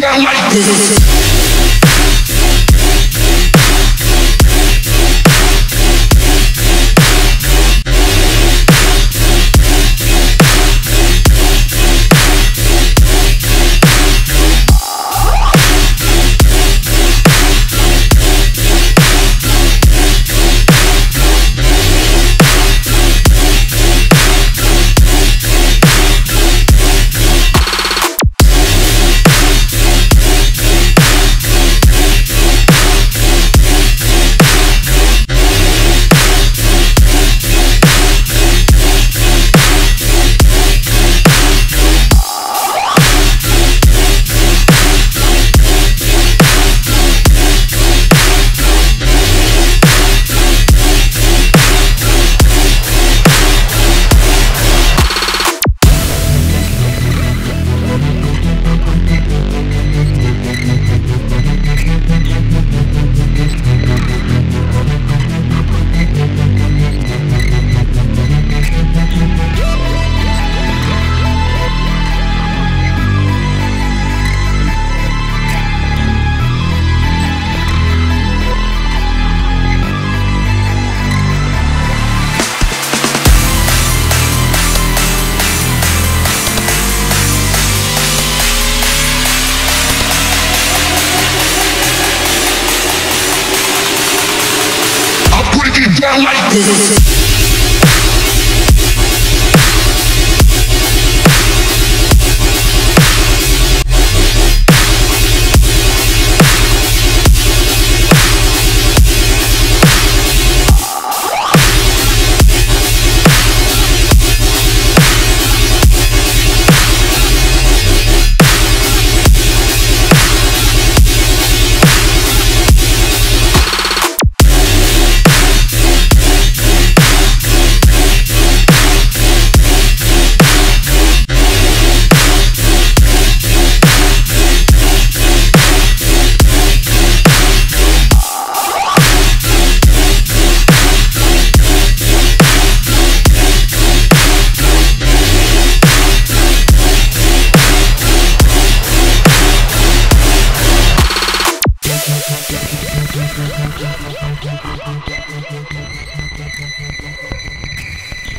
down like this. Down like this. Get, get.